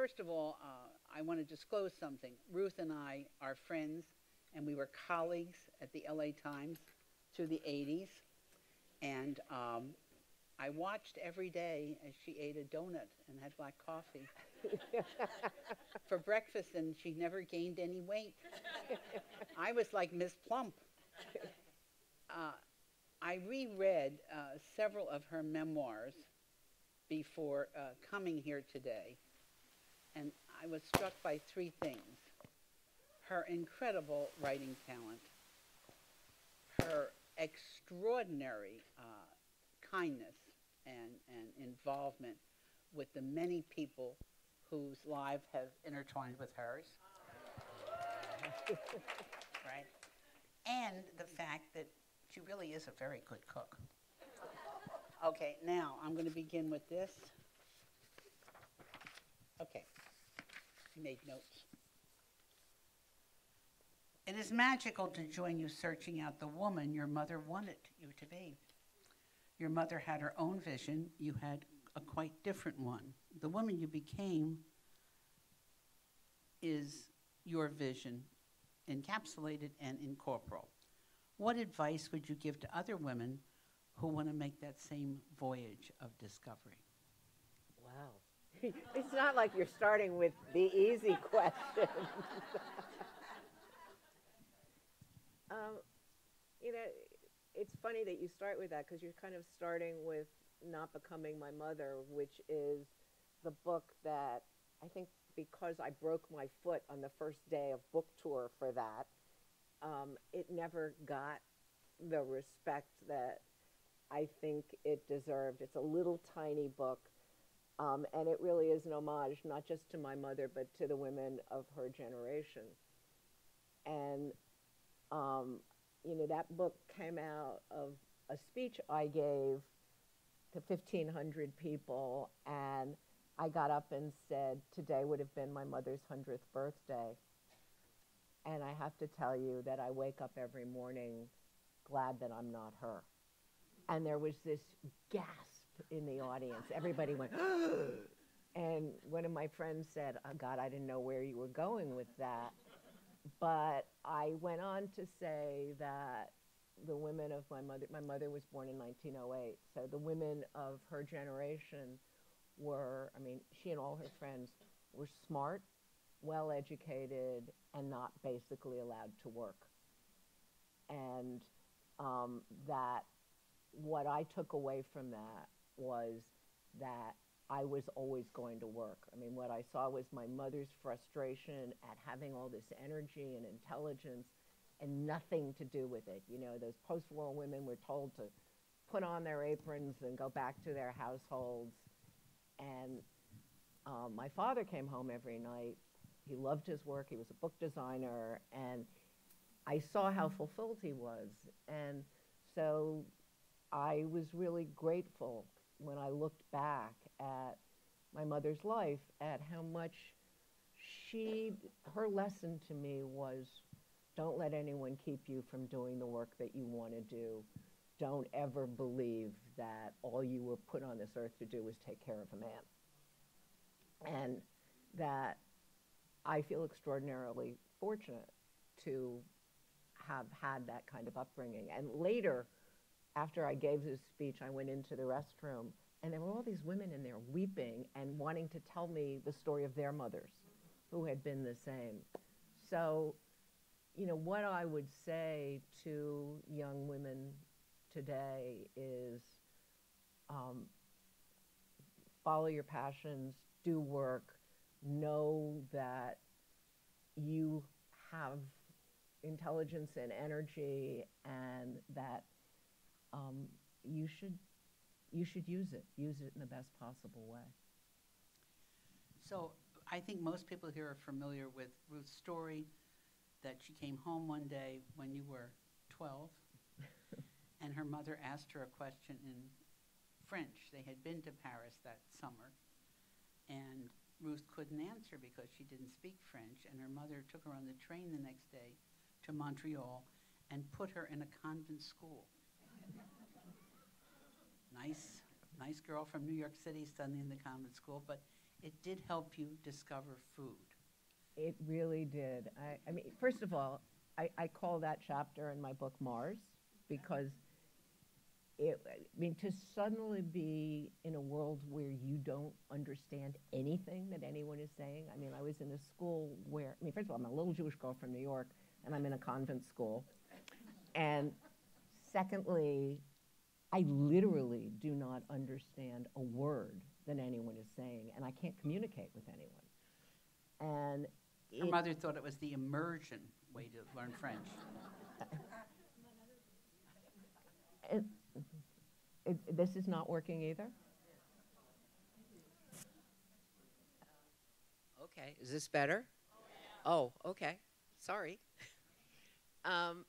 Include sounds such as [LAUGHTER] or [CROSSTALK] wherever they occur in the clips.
first of all, uh, I want to disclose something. Ruth and I are friends, and we were colleagues at the LA Times through the 80s. And um, I watched every day as she ate a donut and had black coffee [LAUGHS] for breakfast, and she never gained any weight. I was like Miss Plump. [LAUGHS] Uh, I reread uh, several of her memoirs before uh, coming here today, and I was struck by three things her incredible writing talent, her extraordinary uh, kindness and, and involvement with the many people whose lives have intertwined with hers. [LAUGHS] right? And the fact that she really is a very good cook. Okay, now I'm going to begin with this. Okay, I made notes. It is magical to join you searching out the woman your mother wanted you to be. Your mother had her own vision, you had a quite different one. The woman you became is your vision, encapsulated and incorporeal. What advice would you give to other women who want to make that same voyage of discovery? [LAUGHS] It's not like you're starting with the easy [LAUGHS] question. [LAUGHS] um, you know, it's funny that you start with that because you're kind of starting with Not Becoming My Mother, which is the book that I think because I broke my foot on the first day of book tour for that, um, it never got the respect that I think it deserved. It's a little tiny book, um, and it really is an homage not just to my mother, but to the women of her generation. And, um, you know, that book came out of a speech I gave to 1,500 people, and I got up and said, Today would have been my mother's 100th birthday. And I have to tell you that I wake up every morning glad that I'm not her. And there was this gasp in the audience. Everybody went, [GASPS] and one of my friends said, oh, God, I didn't know where you were going with that. But I went on to say that the women of my mother, my mother was born in 1908, so the women of her generation were, I mean, she and all her friends were smart, well educated, and not basically allowed to work. And um, that what I took away from that was that I was always going to work. I mean, what I saw was my mother's frustration at having all this energy and intelligence and nothing to do with it. You know, those post-war women were told to put on their aprons and go back to their households. And um, my father came home every night. He loved his work. He was a book designer. And I saw how fulfilled he was. And so I was really grateful when I looked back at my mother's life at how much she, her lesson to me was don't let anyone keep you from doing the work that you want to do. Don't ever believe that all you were put on this earth to do was take care of a man. And that I feel extraordinarily fortunate to have had that kind of upbringing. And later, after I gave this speech, I went into the restroom, and there were all these women in there weeping and wanting to tell me the story of their mothers who had been the same. So, you know, what I would say to young women today is um, follow your passions, do work, know that you have intelligence and energy and that um, you should you should use it use it in the best possible way so i think most people here are familiar with ruth's story that she came home one day when you were 12 [LAUGHS] and her mother asked her a question in french they had been to paris that summer and ruth couldn't answer because she didn't speak french and her mother took her on the train the next day to Montreal and put her in a convent school. Nice, nice girl from New York City studying in the convent school, but it did help you discover food. It really did. I, I mean, first of all, I, I call that chapter in my book Mars because it, I mean, to suddenly be in a world where you don't understand anything that anyone is saying. I mean, I was in a school where, I mean, first of all, I'm a little Jewish girl from New York and I'm in a convent school. And secondly, I literally do not understand a word that anyone is saying, and I can't communicate with anyone. And Her it- mother thought it was the immersion way to learn French. [LAUGHS] it, it, this is not working either. Okay, is this better? Oh, okay. Sorry. [LAUGHS] um,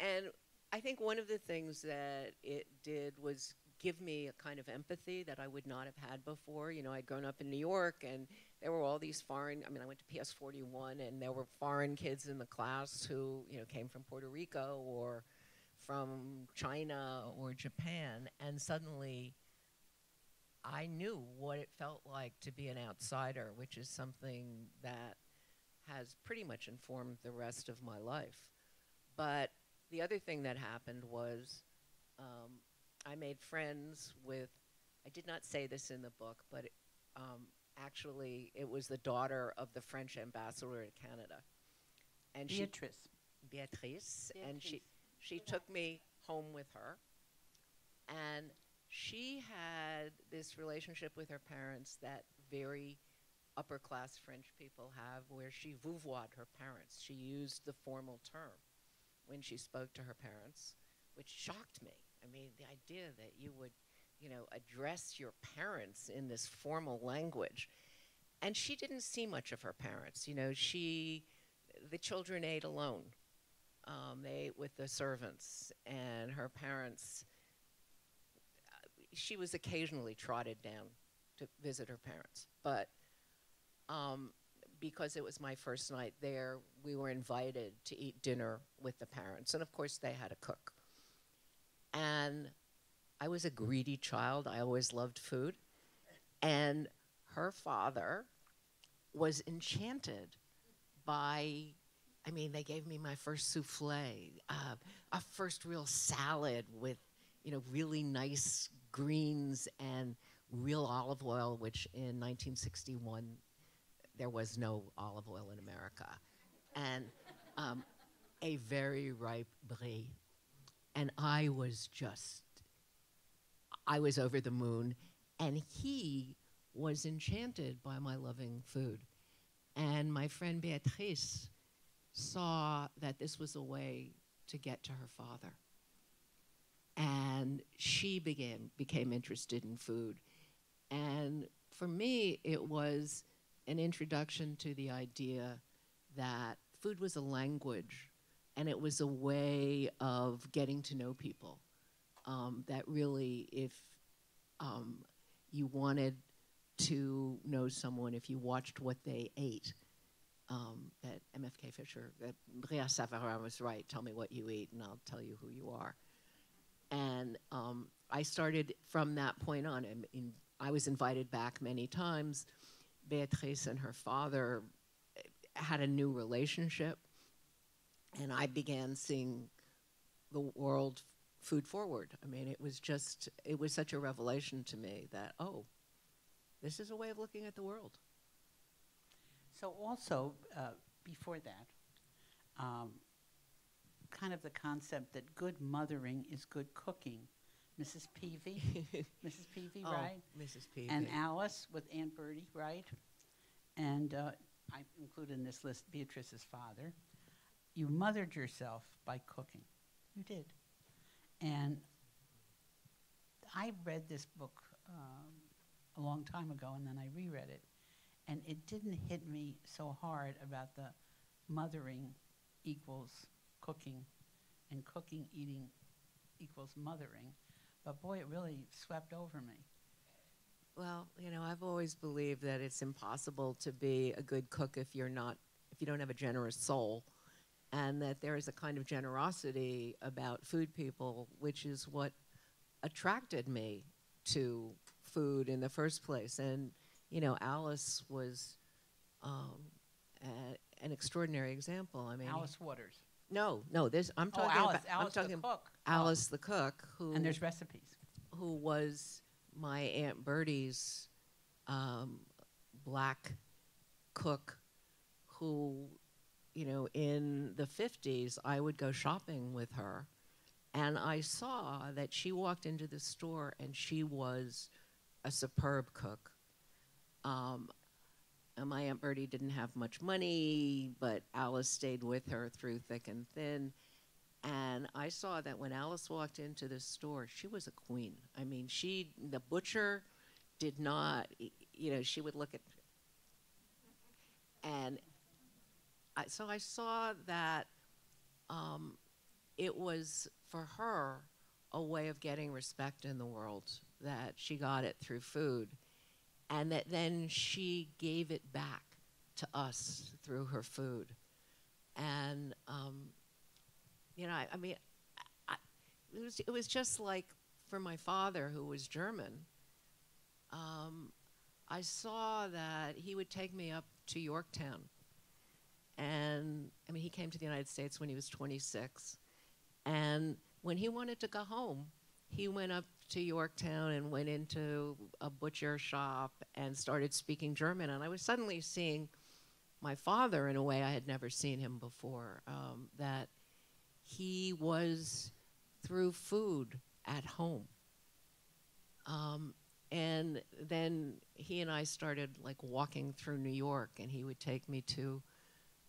and I think one of the things that it did was give me a kind of empathy that I would not have had before. You know, I'd grown up in New York and there were all these foreign, I mean, I went to PS 41 and there were foreign kids in the class who, you know, came from Puerto Rico or from China or Japan. And suddenly, I knew what it felt like to be an outsider, which is something that has pretty much informed the rest of my life. But the other thing that happened was um, I made friends with, I did not say this in the book, but it, um, actually it was the daughter of the French ambassador to Canada. And she, Beatrice. Beatrice, and she Beatrice. she took me home with her, and she had this relationship with her parents that very upper class French people have, where she vouvoied her parents. She used the formal term when she spoke to her parents, which shocked me. I mean, the idea that you would, you know, address your parents in this formal language. And she didn't see much of her parents. You know, she, the children ate alone. Um, they ate with the servants, and her parents. She was occasionally trotted down to visit her parents, but um, because it was my first night there, we were invited to eat dinner with the parents, and of course they had a cook. And I was a greedy child. I always loved food, and her father was enchanted by I mean, they gave me my first souffle, uh, a first real salad with, you know, really nice greens and real olive oil, which in 1961 there was no olive oil in America, and um, a very ripe brie. And I was just, I was over the moon, and he was enchanted by my loving food. And my friend Beatrice, saw that this was a way to get to her father. And she began became interested in food. And for me, it was an introduction to the idea that food was a language and it was a way of getting to know people. Um, that really, if um, you wanted to know someone, if you watched what they ate, um, that MFK Fisher, that Brillat-Savarin was right. Tell me what you eat, and I'll tell you who you are. And um, I started from that point on. I was invited back many times. Beatrice and her father had a new relationship, and I began seeing the world food forward. I mean, it was just, it was such a revelation to me that, oh, this is a way of looking at the world. So also, uh, before that, um, kind of the concept that good mothering is good cooking. Mrs. Peavy, Mrs. Peavy, Oh, right? Mrs. Peavy. And Alice with Aunt Bertie, right? And uh, I included in this list Beatrice's father. You mothered yourself by cooking. You did. And I read this book um, a long time ago, and then I reread it, and it didn't hit me so hard about the mothering equals cooking, and cooking eating equals mothering. But boy, it really swept over me. Well, you know, I've always believed that it's impossible to be a good cook if you're not, if you don't have a generous soul, and that there is a kind of generosity about food people, which is what attracted me to food in the first place. And you know, Alice was um, a, an extraordinary example. I mean, Alice Waters. No, no, this I'm Oh, talking Alice, about Alice I'm talking the cook. Oh, Alice the cook, who And there's recipes. who was my aunt Bertie's um, black cook, who, you know, in the fifties, I would go shopping with her, and I saw that she walked into the store and she was a superb cook. Um, my aunt Bertie didn't have much money, but Alice stayed with her through thick and thin. And I saw that when Alice walked into the store, she was a queen. I mean, she, the butcher did not, you know, she would look at, and I, so I saw that um, it was for her a way of getting respect in the world, that she got it through food, and that then she gave it back to us through her food. And, um, you know, I, I mean, I, it, was, it was just like for my father, who was German, um, I saw that he would take me up to Yorktown. And I mean, he came to the United States when he was 26. And when he wanted to go home, he went up to Yorktown and went into a butcher shop and started speaking German. And I was suddenly seeing my father in a way I had never seen him before. Um, that he was through food at home. Um, and then he and I started like walking through New York, and he would take me to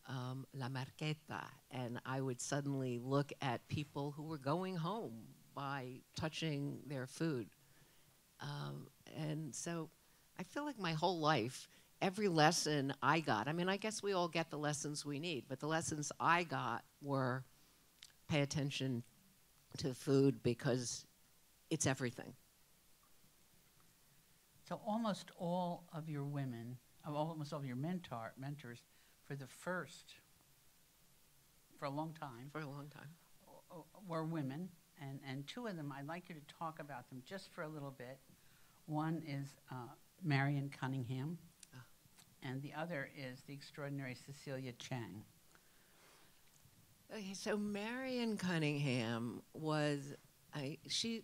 um, La Marqueta, and I would suddenly look at people who were going home by touching their food. Um, and so I feel like my whole life, every lesson I got, I mean, I guess we all get the lessons we need, but the lessons I got were pay attention to food because it's everything. So almost all of your women, of almost all of your mentor mentors, for the first, for a long time, For a long time. were women, and and two of them I'd like you to talk about them just for a little bit. One is uh, Marion Cunningham, Ah. and the other is the extraordinary Cecilia Chiang. Okay, so Marion Cunningham was, I, she,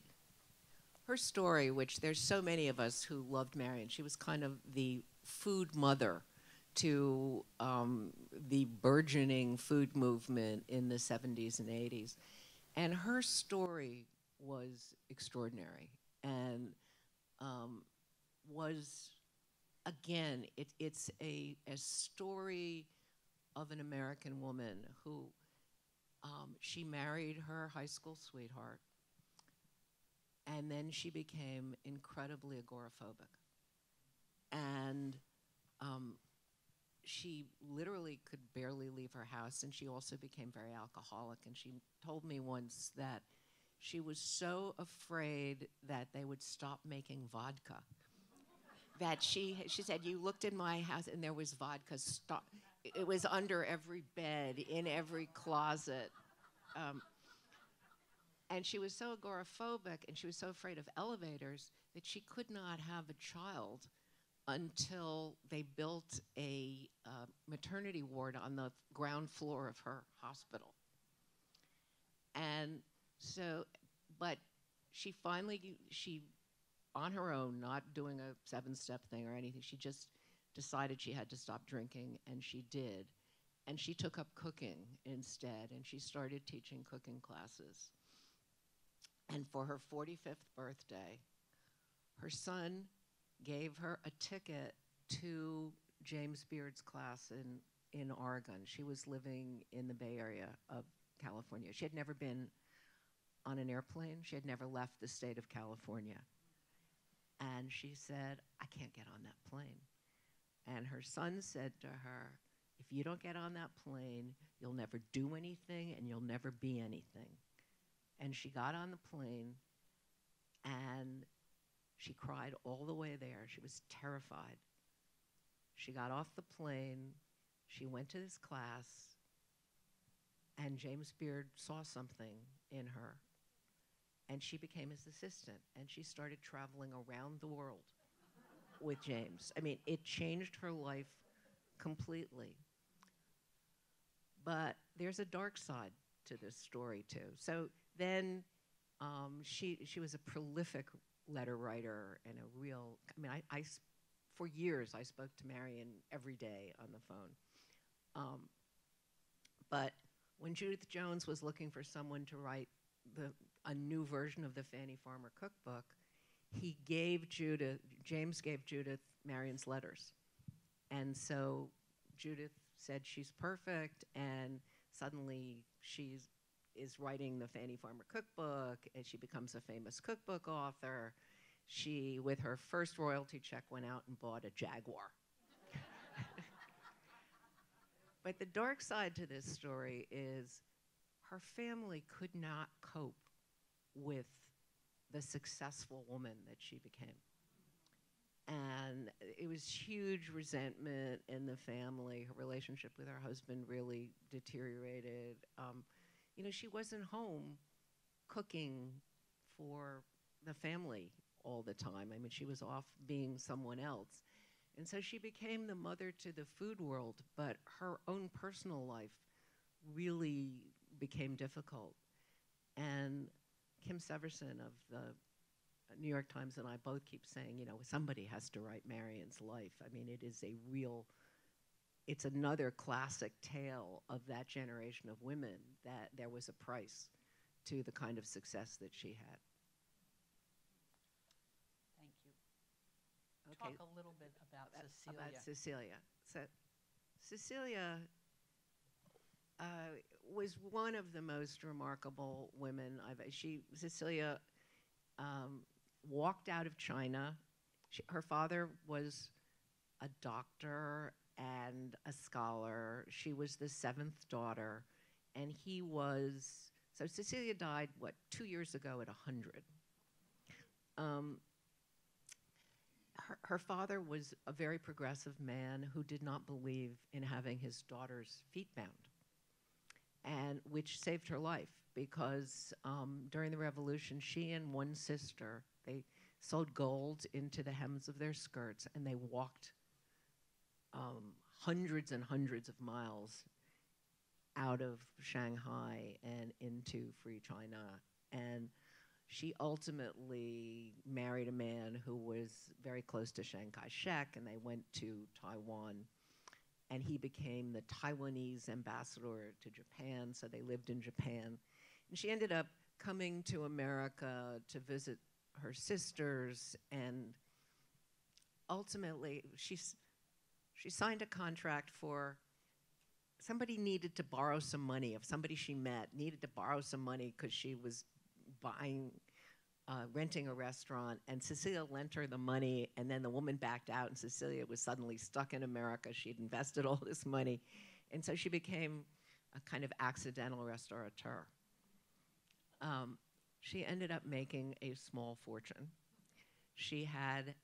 her story, which there's so many of us who loved Marion, she was kind of the food mother to um, the burgeoning food movement in the 70s and 80s. And her story was extraordinary and um, was, again, it, it's a, a story of an American woman who um, she married her high school sweetheart, and then she became incredibly agoraphobic. And um, she literally could barely leave her house, and she also became very alcoholic. And she told me once that she was so afraid that they would stop making vodka that she she said you looked in my house and there was vodka stop it was under every bed in every closet um, and she was so agoraphobic and she was so afraid of elevators that she could not have a child until they built a uh, maternity ward on the ground floor of her hospital and so but she finally she on her own, not doing a seven step thing or anything. She just decided she had to stop drinking, and she did. And she took up cooking instead, and she started teaching cooking classes. And for her 45th birthday, her son gave her a ticket to James Beard's class in, in Oregon. She was living in the Bay Area of California. She had never been on an airplane, she had never left the state of California. And she said, I can't get on that plane. And her son said to her, If you don't get on that plane, you'll never do anything and you'll never be anything. And she got on the plane and she cried all the way there. She was terrified. She got off the plane, she went to this class, and James Beard saw something in her and she became his assistant and she started traveling around the world with James. I mean, it changed her life completely. But there's a dark side to this story too. So then um, she she was a prolific letter writer and a real. I mean, I, I for years I spoke to Marion every day on the phone. Um, but when Judith Jones was looking for someone to write the a new version of the Fannie Farmer cookbook, he gave Judith James gave Judith Marion's letters, and so Judith said she's perfect, and suddenly she's is writing the Fannie Farmer cookbook, and she becomes a famous cookbook author. She, with her first royalty check, went out and bought a Jaguar. [LAUGHS] but the dark side to this story is her family could not cope with the successful woman that she became. And it was huge resentment in the family. Her relationship with her husband really deteriorated. Um, you know, she wasn't home cooking for the family all the time. I mean, she was off being someone else. And so she became the mother to the food world, but her own personal life really became difficult. And Kim Severson of the New York Times and I both keep saying, you know, somebody has to write Marion's life. I mean, it is a real, it's another classic tale of that generation of women that there was a price to the kind of success that she had. Thank you. Okay. Talk a little bit about About- Cecilia. About Cecilia. So, Cecilia uh, was one of the most remarkable women I've. She Cecilia um, walked out of China. She, her father was a doctor and a scholar. She was the seventh daughter, and he was. So Cecilia died what two years ago at hundred. Um, her, her father was a very progressive man who did not believe in having his daughter's feet bound, and which saved her life because um, during the revolution, she and one sister they sewed gold into the hems of their skirts and they walked um, hundreds and hundreds of miles out of Shanghai and into free China and she ultimately married a man who was very close to Chiang Kai shek, and they went to Taiwan. And he became the Taiwanese ambassador to Japan, so they lived in Japan. And she ended up coming to America to visit her sisters, and ultimately, she, she signed a contract for somebody needed to borrow some money. If somebody she met needed to borrow some money because she was buying, uh, renting a restaurant, and Cecilia lent her the money, and then the woman backed out, and Cecilia was suddenly stuck in America. She'd invested all this money, and so she became a kind of accidental restaurateur. Um, she ended up making a small fortune. She had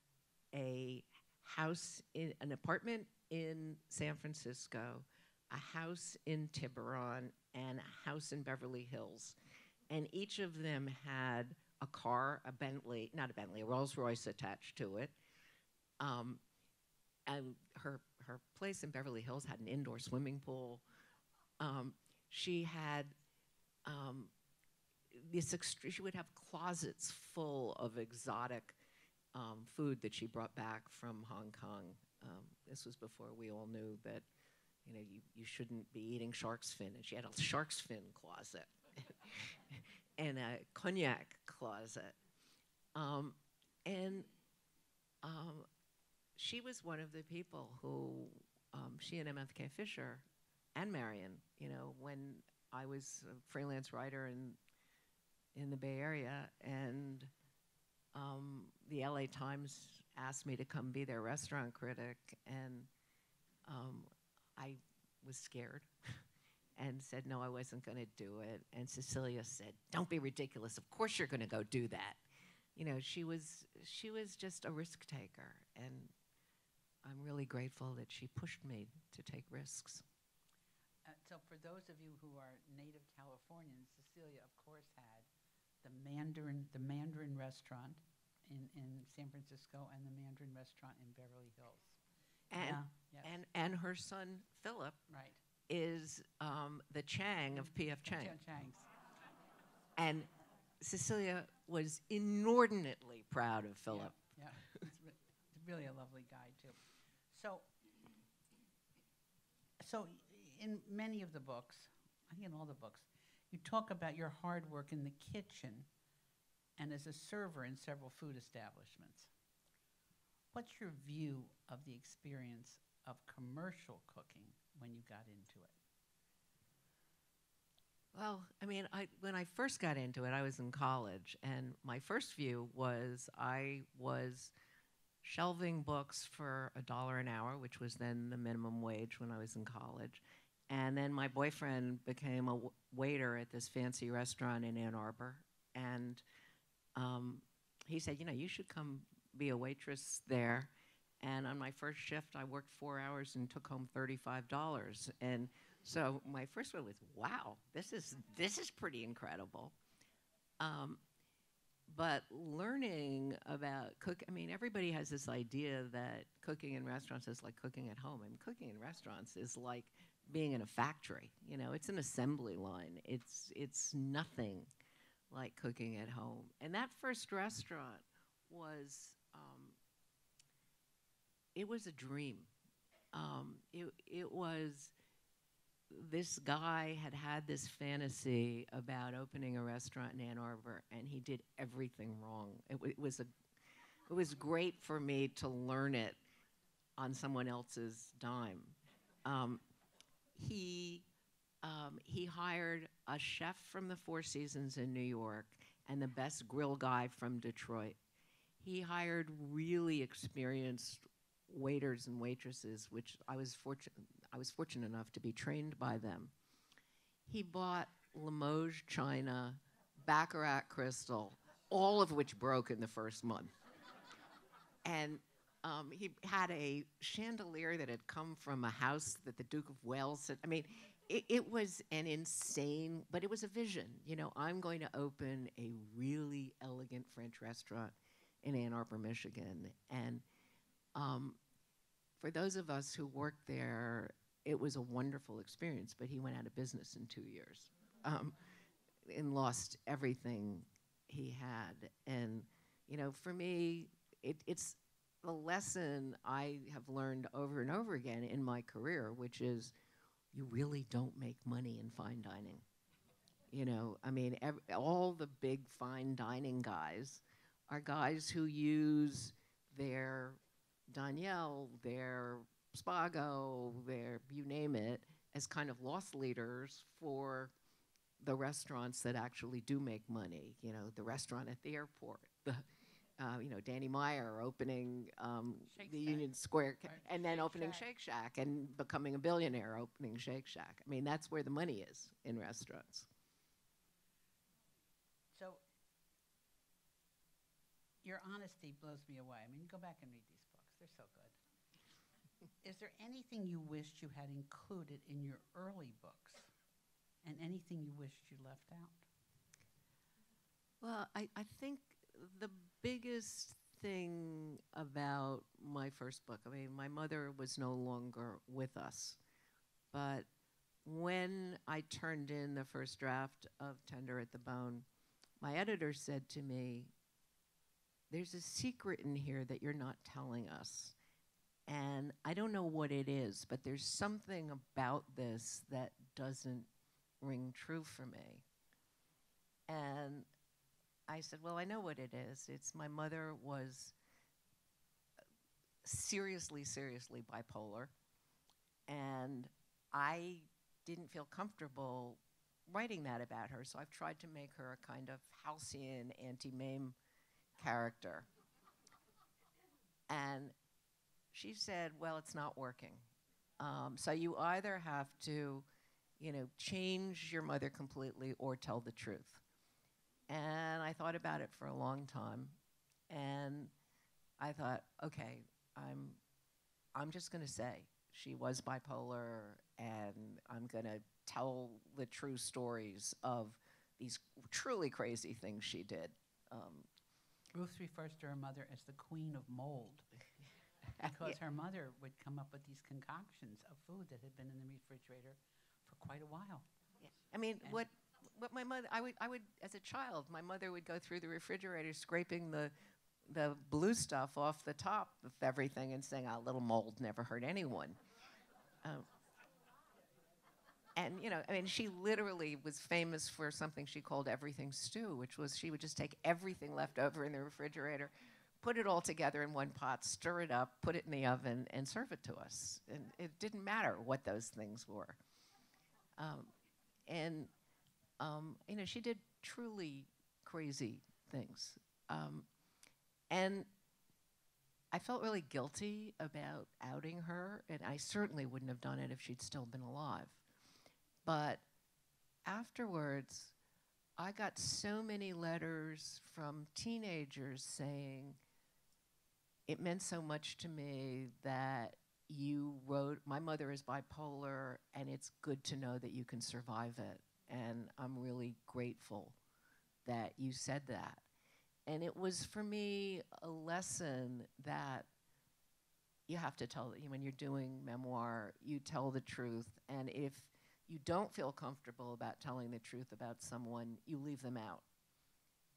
a house in an apartment in San Francisco, a house in Tiburon, and a house in Beverly Hills and each of them had a car, a Bentley, not a Bentley, a Rolls Royce attached to it. Um, and her her place in Beverly Hills had an indoor swimming pool. Um, she had um, this. She would have closets full of exotic um, food that she brought back from Hong Kong. Um, this was before we all knew that you know you, you shouldn't be eating shark's fin, and she had a shark's fin closet [LAUGHS] and a cognac closet. Um, and um, she was one of the people who, um, she and MFK Fisher and Marion, you know, when I was a freelance writer in, in the Bay Area, and um, the LA Times asked me to come be their restaurant critic, and um, I was scared [LAUGHS] and said no, I wasn't going to do it. And Cecilia said, "Don't be ridiculous. Of course you're going to go do that." You know, she was she was just a risk taker, and I'm really grateful that she pushed me to take risks. Uh, so for those of you who are native Californians, Cecilia, of course, had the Mandarin, the Mandarin restaurant in, in San Francisco and the Mandarin Restaurant in Beverly Hills. And, yeah, yes, and, and her son, Philip, right. is um, the Chang of P.F. Chang. Chang- Chang's. And Cecilia was inordinately proud of Philip. Yeah, he's re- really a lovely guy too. So, so in many of the books, I think in all the books, you talk about your hard work in the kitchen and as a server in several food establishments. What's your view of the experience of commercial cooking when you got into it? Well, I mean, I, when I first got into it, I was in college, and my first view was I was shelving books for a dollar an hour, which was then the minimum wage when I was in college. And then my boyfriend became a waiter at this fancy restaurant in Ann Arbor, and um, he said, "You know, you should come be a waitress there." And on my first shift, I worked four hours and took home thirty-five dollars. And so my first one was, "Wow, this is this is pretty incredible." Um, but learning about cook, I mean, everybody has this idea that cooking in restaurants is like cooking at home. I mean, cooking in restaurants is like being in a factory. You know, it's an assembly line. It's it's nothing like cooking at home. And that first restaurant was um, it was a dream. Um, it it was this guy had had this fantasy about opening a restaurant in Ann Arbor, and he did everything wrong. It, it was a it was great for me to learn it on someone else's dime. Um, he um, he hired a chef from the Four Seasons in New York and the best grill guy from Detroit. He hired really experienced waiters and waitresses, which I was fortunate I was fortunate enough to be trained by them. He bought Limoges china, Baccarat crystal, all of which broke in the first month. And um, he had a chandelier that had come from a house that the Duke of Wales had. I mean, it, it was an insane, but it was a vision. You know, I'm going to open a really elegant French restaurant in Ann Arbor, Michigan. And um, for those of us who worked there, it was a wonderful experience, but he went out of business in two years um, and lost everything he had. And, you know, for me, it, it's the lesson I have learned over and over again in my career, which is you really don't make money in fine dining. You know, I mean, all the big fine dining guys are guys who use their Daniel, their Spago, their you name it, as kind of loss leaders for the restaurants that actually do make money. You know, the restaurant at the airport, the uh, you know Danny Meyer opening um, the Union Square, ca- Right. and then Shake opening Shack. Shake Shack and becoming a billionaire opening Shake Shack. I mean, that's where the money is in restaurants. So your honesty blows me away. I mean, go back and read these books; they're so good. [LAUGHS] Is there anything you wished you had included in your early books, and anything you wished you left out? Well, I, I think the biggest thing about my first book, I mean, my mother was no longer with us, but when I turned in the first draft of Tender at the Bone, my editor said to me, There's a secret in here that you're not telling us. And I don't know what it is, but there's something about this that doesn't ring true for me. And I said, Well, I know what it is. It's my mother was seriously, seriously bipolar. And I didn't feel comfortable writing that about her. So I've tried to make her a kind of halcyon, Auntie Mame character. And she said, Well, it's not working. Um, so you either have to, you know, change your mother completely or tell the truth. And I thought about it for a long time. And I thought, okay, I'm, I'm just going to say she was bipolar, and I'm going to tell the true stories of these truly crazy things she did. Um, Ruth refers to her mother as the queen of mold [LAUGHS] because her mother would come up with these concoctions of food that had been in the refrigerator for quite a while. Yeah. I mean, And- what, what my mother, I would, I would, as a child, my mother would go through the refrigerator scraping the, the blue stuff off the top of everything and saying, "A little mold never hurt anyone." Um, and you know, I mean, she literally was famous for something she called everything stew, which was she would just take everything left over in the refrigerator, put it all together in one pot, stir it up, put it in the oven, and serve it to us. And it didn't matter what those things were. Um, and um, you know, she did truly crazy things. Um, and I felt really guilty about outing her, and I certainly wouldn't have done it if she'd still been alive. But afterwards, I got so many letters from teenagers saying, it meant so much to me that you wrote, My mother is bipolar, and it's good to know that you can survive it. And I'm really grateful that you said that. And it was for me a lesson that you have to tell, when you're doing memoir, you tell the truth. And if you don't feel comfortable about telling the truth about someone, you leave them out.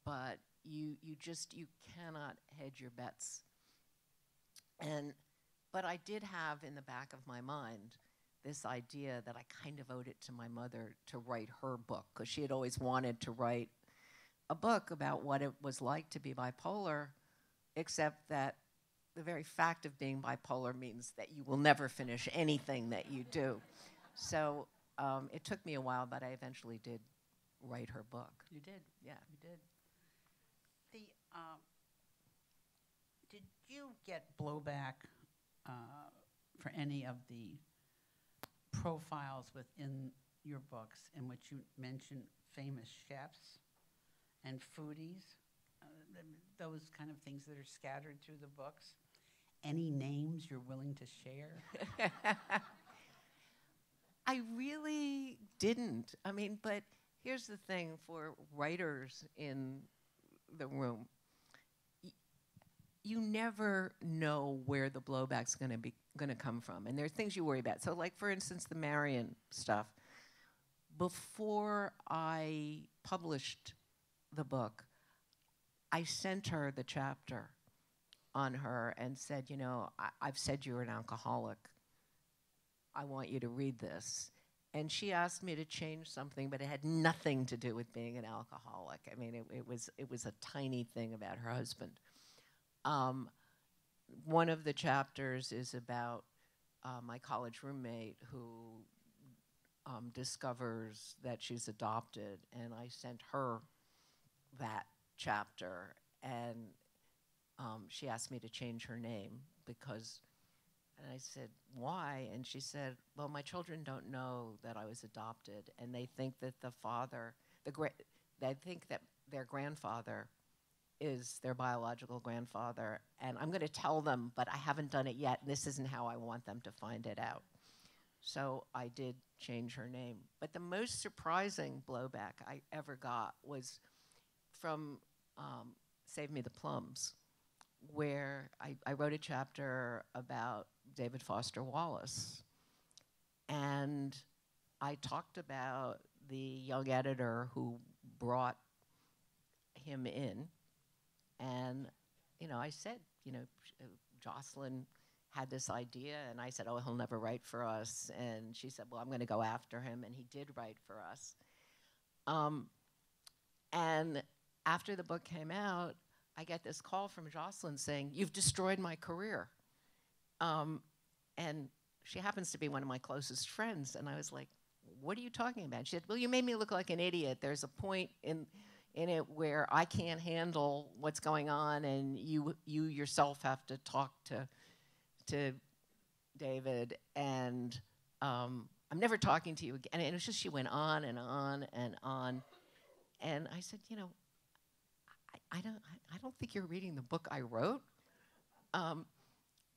But you, you just, you cannot hedge your bets. And, but I did have in the back of my mind this idea that I kind of owed it to my mother to write her book, because she had always wanted to write a book about what it was like to be bipolar, except that the very fact of being bipolar means that you will never finish anything that you do. So um, it took me a while, but I eventually did write her book. You did, Yeah. you did. The, um, did you get blowback uh, for any of the profiles within your books in which you mention famous chefs and foodies? Uh, th- those kind of things that are scattered through the books? Any names you're willing to share? [LAUGHS] I really didn't. I mean, but here's the thing for writers in the room. You never know where the blowback's going to be going to come from, and there are things you worry about. So, like for instance, the Marion stuff. Before I published the book, I sent her the chapter on her and said, you know, I- I've said you're an alcoholic. I want you to read this. And she asked me to change something, but it had nothing to do with being an alcoholic. I mean, it, it was it was a tiny thing about her husband. Um, one of the chapters is about uh, my college roommate who um, discovers that she's adopted, and I sent her that chapter, and um, she asked me to change her name because and I said, Why? And she said, Well, my children don't know that I was adopted, and they think that the father, the gra- they think that their grandfather is their biological grandfather, and I'm going to tell them, but I haven't done it yet, and this isn't how I want them to find it out. So I did change her name. But the most surprising blowback I ever got was from um, Save Me the Plums where I, I wrote a chapter about David Foster Wallace. And I talked about the young editor who brought him in. And, you know, I said, you know, uh, Jocelyn had this idea, and I said, oh, he'll never write for us. And she said, well, I'm going to go after him. And he did write for us. Um, and after the book came out, I get this call from Jocelyn saying, You've destroyed my career. Um, and she happens to be one of my closest friends. And I was like, What are you talking about? She said, Well, you made me look like an idiot. There's a point in, in it where I can't handle what's going on, and you, you yourself have to talk to, to David. And um, I'm never talking to you again. And it was just, she went on and on and on. And I said, You know, I, I don't, I, I don't think you're reading the book I wrote. Um,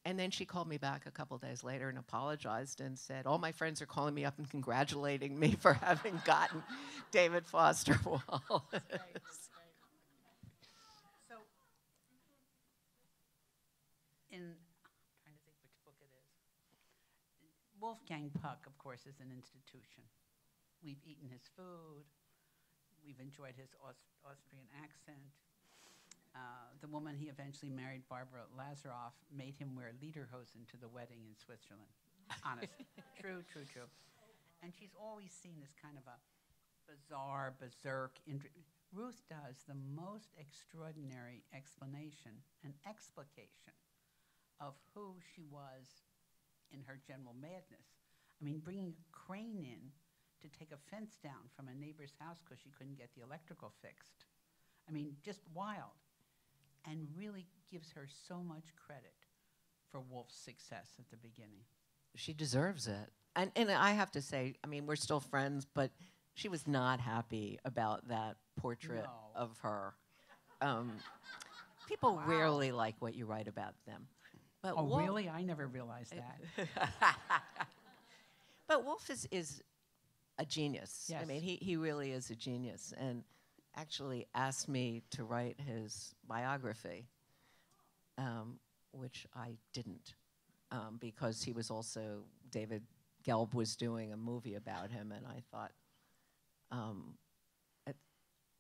and then she called me back a couple days later and apologized and said, All my friends are calling me up and congratulating me for [LAUGHS] having gotten David Foster [LAUGHS] Wallace. That's great. That's great. So, in, I'm trying to think which book it is. Wolfgang Puck, of course, is an institution. We've eaten his food, we've enjoyed his Aust Austrian accent uh, the woman he eventually married, Barbara Lazaroff, made him wear lederhosen to the wedding in Switzerland. [LAUGHS] Honest. true, true, true. And she's always seen as kind of a bizarre, berserk. Ruth does the most extraordinary explanation and explication of who she was in her general madness. I mean, bringing a crane in to take a fence down from a neighbor's house because she couldn't get the electrical fixed. I mean, just wild. And really gives her so much credit for Wolf's success at the beginning. She deserves it. And and I have to say, I mean, we're still friends, but she was not happy about that portrait No. of her. Um, people Wow. rarely like what you write about them. But Oh, Wolf- really? I never realized that. [LAUGHS] But Wolf is, is a genius. Yes. I mean, he, he really is a genius and actually asked me to write his biography, um, which I didn't um, because he was also, David Gelb was doing a movie about him, and I thought, um,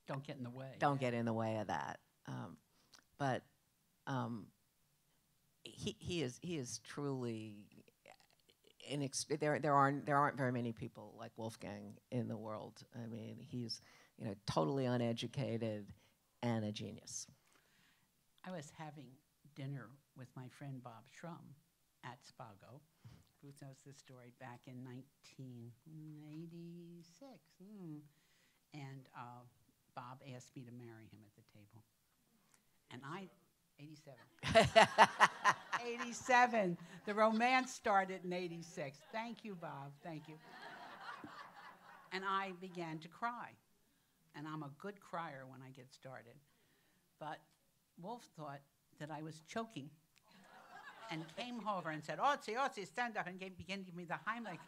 Don't get in the way. don't get in the way of that. Um, but um, he, he is he is truly there there aren't there aren't very many people like Wolfgang in the world. I mean, he's you know totally uneducated and a genius. I was having dinner with my friend Bob Shrum at Spago. who knows this story back in 1986. Mm. And uh, Bob asked me to marry him at the table. And I, 87. [LAUGHS] 87. The romance started in 86. Thank you, Bob. Thank you. And I began to cry. And I'm a good crier when I get started. But Wolf thought that I was choking and came over and said, Oatsie, Oatsie, stand up, and gave, began to give me the Heimlich.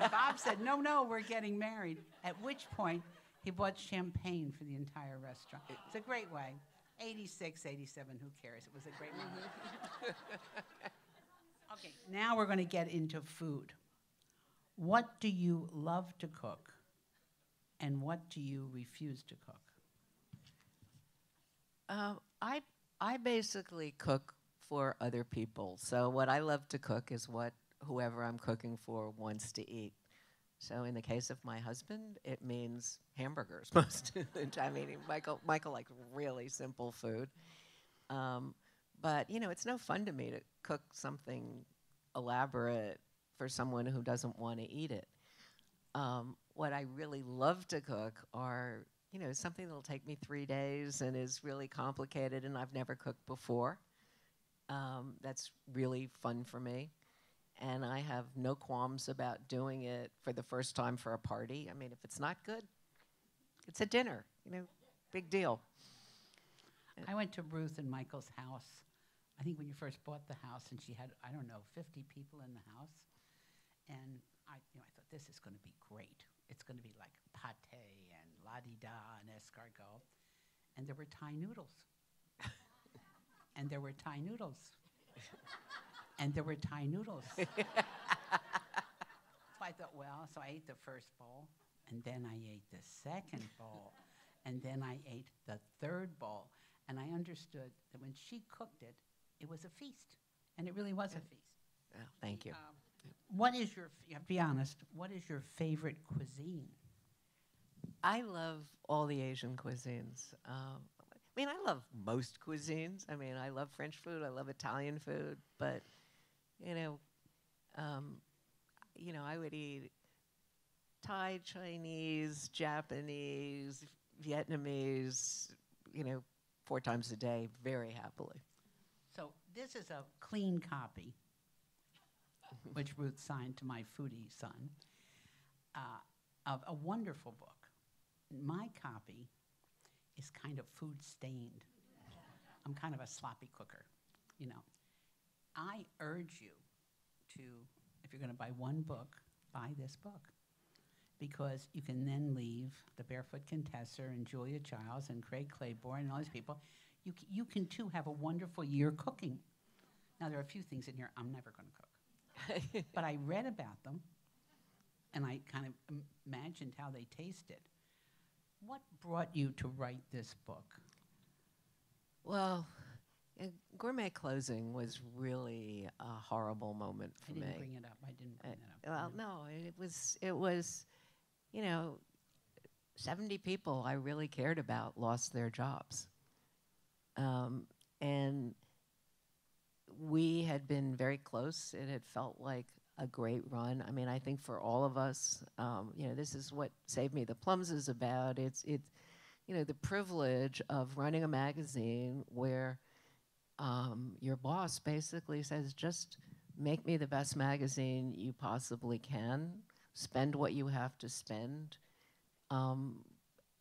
And Bob said, No, no, we're getting married. At which point, he bought champagne for the entire restaurant. It's a great way. 86, 87, who cares? It was a great moment. okay, now we're going to get into food. What do you love to cook, and what do you refuse to cook? Uh, I I basically cook for other people. So what I love to cook is what whoever I'm cooking for wants to eat. So in the case of my husband, it means hamburgers [LAUGHS] most of the time. Mean, Michael Michael likes really simple food, um, but you know, it's no fun to me to cook something elaborate for someone who doesn't want to eat it. Um, what I really love to cook are you know something that'll take me three days and is really complicated and I've never cooked before. Um, that's really fun for me and I have no qualms about doing it for the first time for a party. I mean, if it's not good, it's a dinner, you know, big deal. I went to Ruth and Michael's house. I think when you first bought the house, and she had I don't know 50 people in the house, and I you know I thought this is going to be great. It's going to be like pate and la di da and escargot, and there were Thai noodles, [LAUGHS] and there were Thai noodles, and there were Thai noodles. [LAUGHS] so I thought, well, so I ate the first bowl, and then I ate the second bowl, and then I ate the third bowl. And I understood that when she cooked it, it was a feast. And it really was a feast. Oh, thank you. Um, what is your, you have to be honest, what is your favorite cuisine? I love all the Asian cuisines. Um, I mean, I love most cuisines. I mean, I love French food. I love Italian food. But you know, um, you know, I would eat Thai, Chinese, Japanese, Vietnamese. You know, four times a day, very happily. So this is a clean copy, which Ruth signed to my foodie son, uh, of a wonderful book. My copy is kind of food stained. I'm kind of a sloppy cooker, you know. I urge you to, if you're going to buy one book, buy this book. Because you can then leave the Barefoot Contessa and Julia Childs and Craig Claiborne and all these people. You, you can too have a wonderful year cooking. Now, there are a few things in here I'm never going to cook. [LAUGHS] but I read about them, and I kind of imagined how they tasted. What brought you to write this book? Well, uh, gourmet closing was really a horrible moment for me. I me. didn't bring it up. I didn't Uh, bring it up. well, no, it was it was, you know, seventy people I really cared about lost their jobs, um, and we had been very close. It had felt like a great run. I mean, I think for all of us, um, you know, this is what Save Me the Plums is about. It's it's, you know, the privilege of running a magazine where um, your boss basically says, just make me the best magazine you possibly can, spend what you have to spend, um,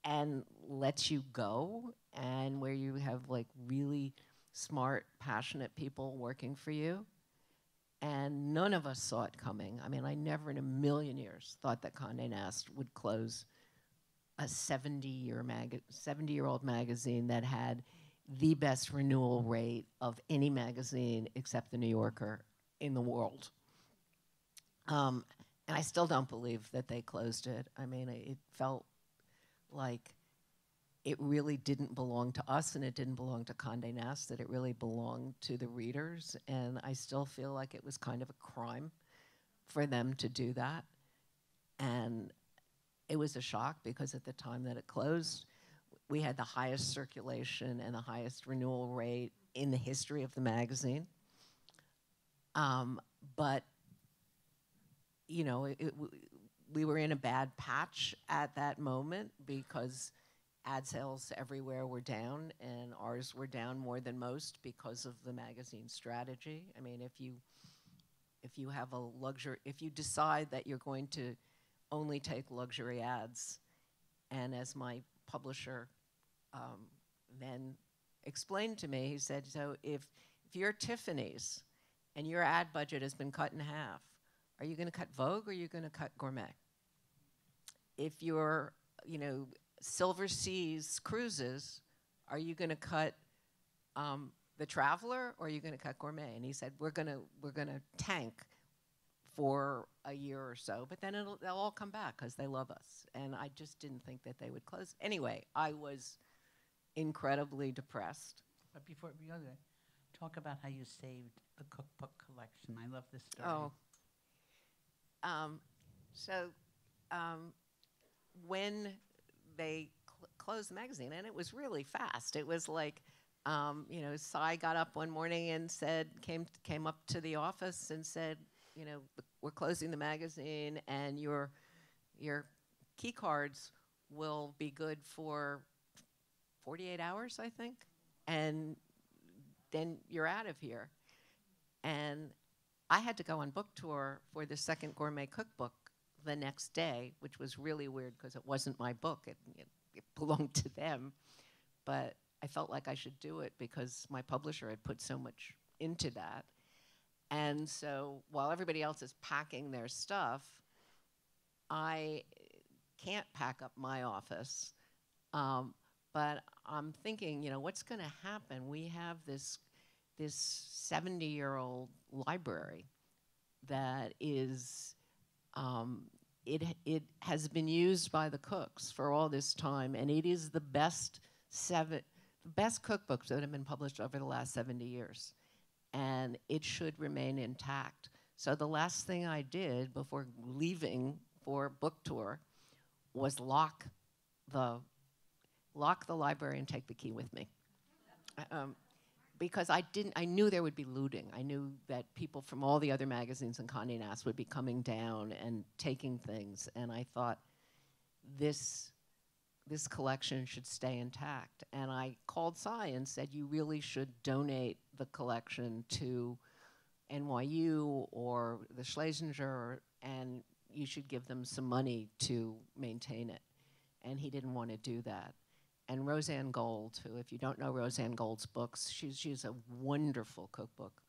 and lets you go, and where you have like really smart, passionate people working for you. And none of us saw it coming. I mean, I never in a million years thought that Condé Nast would close a 70 year mag- 70 year old magazine that had the best renewal rate of any magazine except the New Yorker in the world. Um, and I still don't believe that they closed it. I mean, it felt like it really didn't belong to us and it didn't belong to Condé Nast, that it really belonged to the readers. And I still feel like it was kind of a crime for them to do that. And it was a shock because at the time that it closed, we had the highest circulation and the highest renewal rate in the history of the magazine. Um, but you know, it, it, we were in a bad patch at that moment because ad sales everywhere were down, and ours were down more than most because of the magazine strategy. I mean, if you if you have a luxury, if you decide that you're going to only take luxury ads, and as my publisher um, then explained to me, he said, so if if you're Tiffany's and your ad budget has been cut in half, are you going to cut Vogue or are you going to cut Gourmet? If you're, you know, Silver Seas Cruises, are you going to cut um, the Traveler or are you going to cut Gourmet? And he said, we're going to we're going to tank for a year or so, but then it'll, they'll all come back because they love us. And I just didn't think that they would close. Anyway, I was incredibly depressed. But before we go there, talk about how you saved the cookbook collection. I love this story. Oh. Um, so um, when they cl- closed the magazine, and it was really fast. It was like, um, you know, Si got up one morning and said, came came up to the office and said, you know, we're closing the magazine, and your your key cards will be good for 48 hours, I think, and then you're out of here. And I had to go on book tour for the second gourmet cookbook the next day, which was really weird because it wasn't my book; it, it, it [LAUGHS] belonged to them. But I felt like I should do it because my publisher had put so much into that. And so while everybody else is packing their stuff, I can't pack up my office. Um, but I'm thinking, you know, what's going to happen? We have this this 70 year old library that is um, it it has been used by the cooks for all this time, and it is the best seven the best cookbooks that have been published over the last 70 years, and it should remain intact. So the last thing I did before leaving for book tour was lock the lock the library and take the key with me. Um, because I didn't, I knew there would be looting. I knew that people from all the other magazines in Condé Nast would be coming down and taking things, and I thought this this collection should stay intact. And I called Si and said, you really should donate the collection to NYU or the Schlesinger, and you should give them some money to maintain it. And he didn't want to do that and Rozanne Gold, who, if you don't know Rozanne Gold's books, she's, she's a wonderful cookbook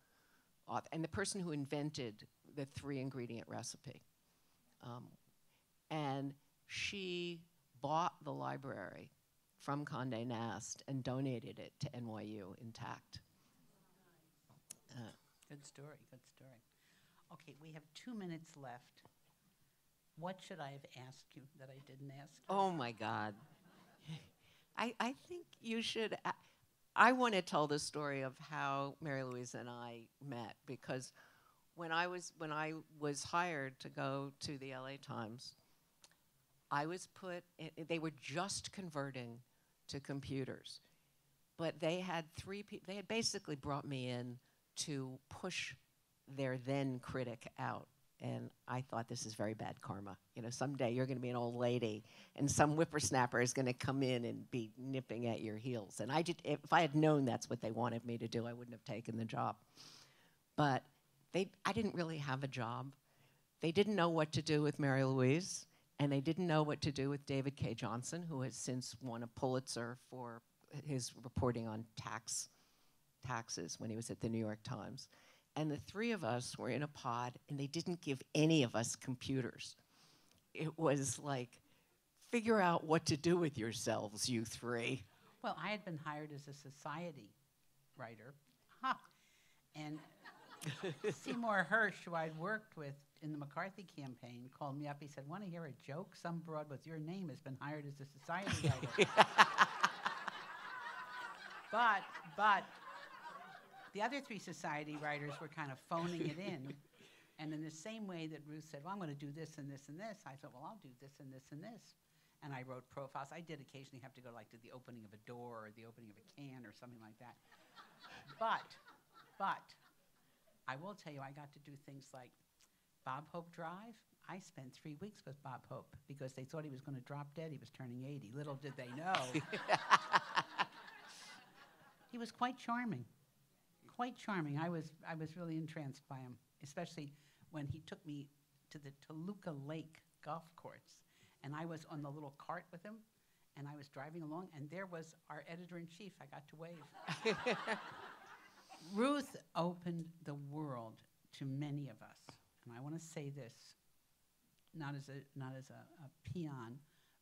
author, and the person who invented the three ingredient recipe. Um, and she bought the library from Condé Nast and donated it to NYU intact. Uh, Good story. Good story. Okay, we have two minutes left. What should I have asked you that I didn't ask? you? Oh my God. I, I think you should. a- I want to tell the story of how Marylouise and I met because when I was when I was hired to go to the LA Times, I was put. They were just converting to computers, but they had three people. They had basically brought me in to push their then critic out. And I thought this is very bad karma. You know, someday you're going to be an old lady, and some whippersnapper is going to come in and be nipping at your heels. And I did, if I had known that's what they wanted me to do, I wouldn't have taken the job. But they, I didn't really have a job. They didn't know what to do with Marylouise, and they didn't know what to do with David Cay Johnston, who has since won a Pulitzer for his reporting on tax taxes when he was at the New York Times. And the three of us were in a pod, and they didn't give any of us computers. It was like, figure out what to do with yourselves, you three. Well, I had been hired as a society writer. Ha! And [LAUGHS] Seymour Hersh, who I'd worked with in the McCarthy campaign, called me up. He said, Want to hear a joke? Some broad with your name has been hired as a society writer. [LAUGHS] but, but, the other three society writers were kind of phoning it in. [LAUGHS] And in the same way that Ruth said, Well, I'm going to do this and this and this, I thought, Well, I'll do this and this and this. And I wrote profiles. I did occasionally have to go like to the opening of a door or the opening of a can or something like that. [LAUGHS] But, but, I will tell you, I got to do things like Bob Hope Drive. I spent three weeks with Bob Hope because they thought he was going to drop dead. He was turning 80. Little did they know. [LAUGHS] he was quite charming. Quite charming. I was, I was really entranced by him, especially when he took me to the Toluca Lake golf course. And I was on the little cart with him, and I was driving along, and there was our editor in chief. I got to wave. [LAUGHS] Ruth opened the world to many of us. And I want to say this, not as a, not as a, a peon,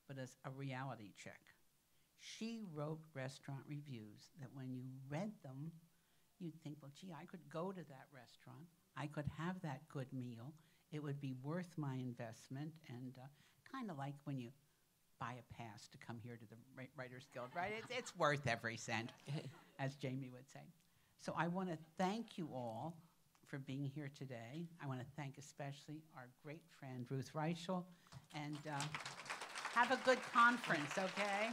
but as a reality check. She wrote restaurant reviews that when you read them, you'd think, well, gee, I could go to that restaurant. I could have that good meal. It would be worth my investment. And uh, kind of like when you buy a pass to come here to the Writers Guild, right? It's, it's worth every cent, [LAUGHS] as Jamie would say. So I want to thank you all for being here today. I want to thank especially our great friend Ruth Reichl, and uh, have a good conference, okay?